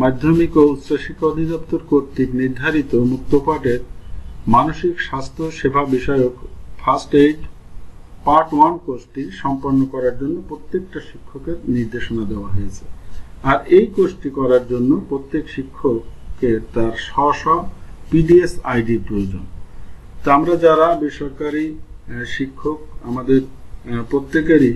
মাধ্যমিক ও উচ্চশিক্ষা অধিদপ্তর কর্তৃক নির্ধারিত মুক্তপাঠের মানসিক স্বাস্থ্য সেবা বিষয়ক ফার্স্ট এইড পার্ট ওয়ান কোর্সটি সম্পন্ন করার জন্য প্রত্যেকটা শিক্ষকের নির্দেশনা দেওয়া হয়েছে। আর এই কোর্সটি করার জন্য প্রত্যেক শিক্ষকের তার স্ব স্ব পিডিএস আইডি প্রয়োজন। তো আমরা যারা বেসরকারি শিক্ষক, আমাদের প্রত্যেকেরই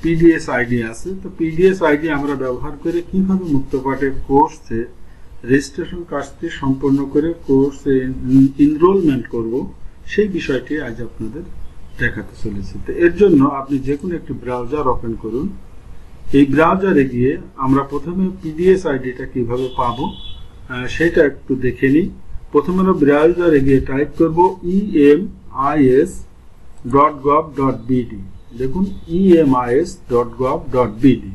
পিডিএস আইডি আছে, তো পিডিএস আইডি আমরা ব্যবহার করে কীভাবে মুক্তপাঠের কোর্সে রেজিস্ট্রেশন কাজটি সম্পন্ন করে কোর্সে এনরোলমেন্ট করব, সেই বিষয়টি আজ আপনাদের দেখাতে চলেছি। তো এর জন্য আপনি যে কোনো একটি ব্রাউজার ওপেন করুন। এই ব্রাউজারে গিয়ে আমরা প্রথমে পিডিএস আইডিটা কীভাবে পাবো সেটা একটু দেখে নিই। প্রথমে আমরা ব্রাউজারে গিয়ে টাইপ করব EM IS dot gov dot BD দেখুন EMIS dot gov dot BD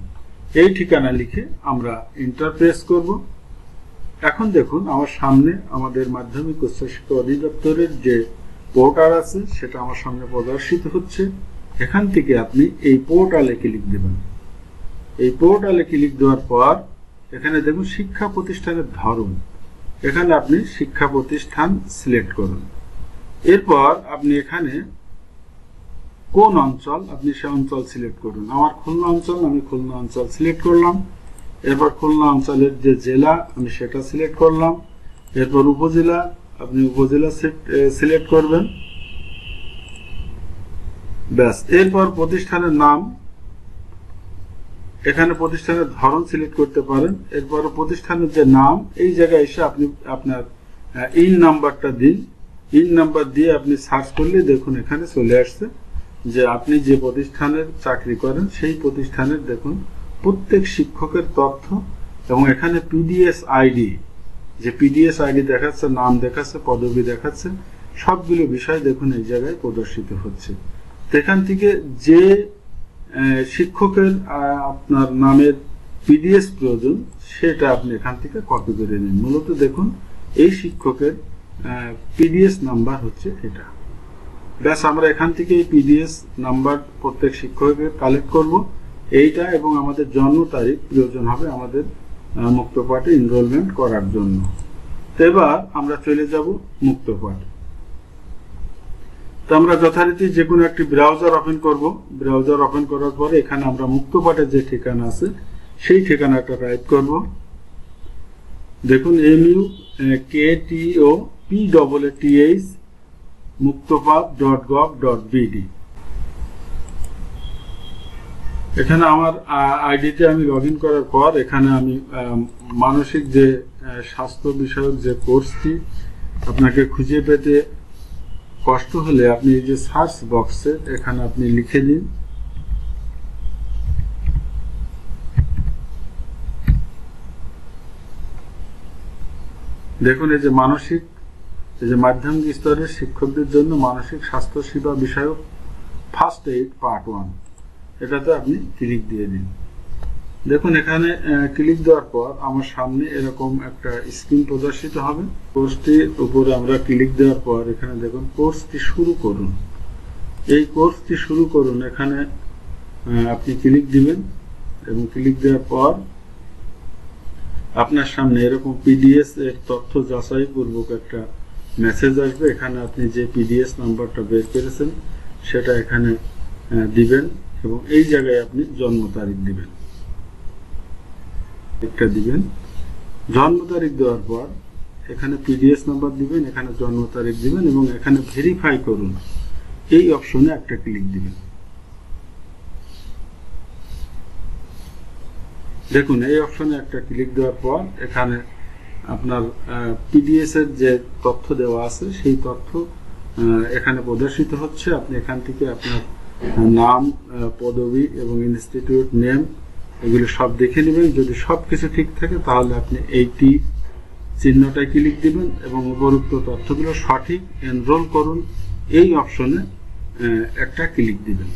এই ঠিকানা লিখে আমরা ইন্টারপ্রেস করব। এখন দেখুন, আমার সামনে আমাদের মাধ্যমিক উচ্চশিক্ষা অধিদপ্তরের যে পোর্টাল আছে, সেটা আমার সামনে প্রদর্শিত হচ্ছে। এখান থেকে আপনি এই পোর্টালে ক্লিক দেবেন। এই পোর্টালে ক্লিক দেওয়ার পর, এখানে দেখুন, শিক্ষা প্রতিষ্ঠানের ধরন। এখানে আপনি শিক্ষা প্রতিষ্ঠান সিলেক্ট করুন। এরপর আপনি এখানে কোন অঞ্চল আপনি সে অঞ্চল সিলেক্ট করুন? আমার খুলনা অঞ্চল, আমি খুলনা অঞ্চল সিলেক্ট করলাম। এরপর খুলনা অঞ্চলের যে জেলা, আমি সেটা সিলেক্ট করলাম। এরপর উপজেলা, আপনি উপজেলা সিলেক্ট করবেন। ব্যাস, এরপর প্রতিষ্ঠানের নাম। এখানে প্রতিষ্ঠানের ধরন সিলেক্ট করতে পারেন। এরপর প্রতিষ্ঠানের যে নাম, এই জায়গায় এসে আপনি আপনার ইন নাম্বারটা দিন। ইন নাম্বার দিয়ে আপনি সার্চ করলে দেখুন এখানে চলে আসছে। যে আপনি যে প্রতিষ্ঠানের চাকরি করেন, সেই প্রতিষ্ঠানের দেখুন, প্রত্যেক শিক্ষকের তথ্য এবং এখানে পিডিএস আইডি যে পিডিএস আইডি দেখাচ্ছে, নাম দেখাচ্ছে, পদবি দেখাচ্ছে, সবগুলো বিষয় দেখুন এই জায়গায় প্রদর্শিত হচ্ছে। এখান থেকে যে শিক্ষকের আপনার নামের পিডিএস প্রয়োজন, সেটা আপনি এখান থেকে কপি করে নিন। মূলত দেখুন, এই শিক্ষকের পিডিএস নাম্বার হচ্ছে এটা। ব্যাস, আমরা এখান থেকে পিডিএস নাম্বার প্রত্যেক শিক্ষককে কালেক্ট করব। এইটা এবং আমাদের জন্ম তারিখ প্রয়োজন হবে আমাদের মুক্তপাঠে এনরোলমেন্ট করার জন্য। তো এবার আমরা চলে যাব মুক্তপাঠ। তো আমরা যথারীতি যে কোনো একটি ব্রাউজার ওপেন করব। ব্রাউজার ওপেন করার পরে এখানে আমরা মুক্তপাঠের যে ঠিকানা আছে, সেই ঠিকানাটা টাইপ করব। দেখুন M U K T O P double T H Muktopath dot dot এখানে আমার আইডিতে আমি লগ করার পর এখানে আমি মানসিক যে স্বাস্থ্য বিষয়ক যে কোর্সটি, আপনাকে খুঁজে পেতে কষ্ট হলে আপনি এই যে সার্চ বক্সে এখানে আপনি লিখে দিন দেখুন এই যে মানসিক যে মাধ্যমিক স্তরের শিক্ষকদের জন্য মানসিক স্বাস্থ্য সেবা বিষয়ক ফার্স্ট এইড পার্ট ওয়ান এটাতে আপনি ক্লিক দিয়ে দিন। দেখুন, এখানে ক্লিক দেওয়ার পর আমার সামনে এরকম একটা স্ক্রিন প্রদর্শিত হবে। কোর্সটির উপরে আমরা ক্লিক দেওয়ার পর এখানে দেখুন কোর্সটি শুরু করুন। এই কোর্সটি শুরু করুন, এখানে আপনি ক্লিক দিবেন এবং ক্লিক দেওয়ার পর আপনার সামনে এরকম পিডিএস এর তথ্য যাচাই পূর্বক একটা মেসেজ আসবে, এখানে আপনি যে পিডিএস নাম্বারটা বের করেছেন, সেটা এখানে দিবেন এবং এই জায়গায় আপনি জন্ম তারিখ দিবেন। একটা দিবেন। জন্ম তারিখ দেওয়ার পর এখানে পিডিএস নাম্বার দিবেন, এখানে জন্ম তারিখ দিবেন এবং এখানে ভেরিফাই করুন। এই অপশনে একটা ক্লিক দিবেন। দেখুন, এই অপশনে একটা ক্লিক দেওয়ার পর এখানে আপনার পিডিএস এর যে তথ্য দেওয়া আছে, সেই তথ্য এখানে প্রদর্শিত হচ্ছে। আপনি এখান থেকে আপনার নাম পদবি এবং ইনস্টিটিউট নেম, এগুলো সব দেখে নেবেন। যদি সব কিছু ঠিক থাকে, তাহলে আপনি এইটি চিহ্নটায় ক্লিক দিবেন এবং উপরোক্ত তথ্যগুলো সঠিক এনরোল করুন। এই অপশনে একটা ক্লিক দিবেন।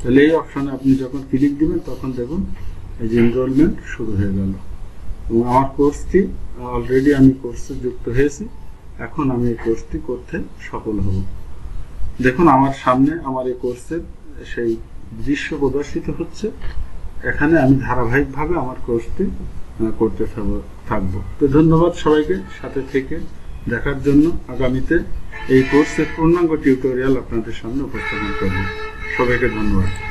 তাহলে এই অপশনে আপনি যখন ক্লিক দিবেন, তখন দেখুন, এই যে এনরোলমেন্ট শুরু হয়ে গেল। এবং আমার কোর্সটি অলরেডি আমি কোর্সে যুক্ত হয়েছি। এখন আমি এই কোর্সটি করতে সফল হব। দেখুন, আমার সামনে আমার এই কোর্সের সেই দৃশ্য প্রদর্শিত হচ্ছে। এখানে আমি ধারাবাহিকভাবে আমার কোর্সটি করতে থাকবো- থাকব। তো ধন্যবাদ সবাইকে সাথে থেকে দেখার জন্য। আগামীতে এই কোর্সের পূর্ণাঙ্গ টিউটোরিয়াল আপনাদের সামনে উপস্থাপন করব। সবাইকে ধন্যবাদ।